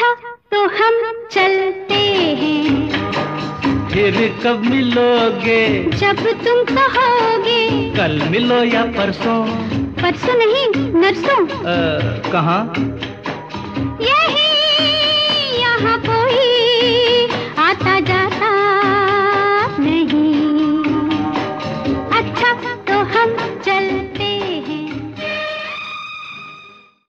अच्छा तो हम चलते हैं। फिर कब मिलोगे? जब तुम कहोगे। कल मिलो या परसों? परसों नहीं नरसों। कहाँ? आता जाता नहीं। अच्छा तो हम